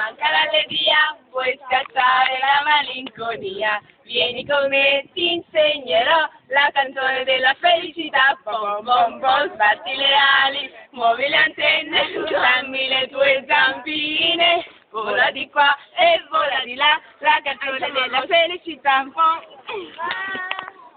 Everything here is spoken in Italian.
manca l'allegria, puoi scassare la malinconia. Vieni con me, ti insegnerò la canzone della felicità. Bom bom bom, sbatti le ali, muovi le antenne, dammi le tue zampine. Vola di qua e vola di là, la canzone della felicità. Bom.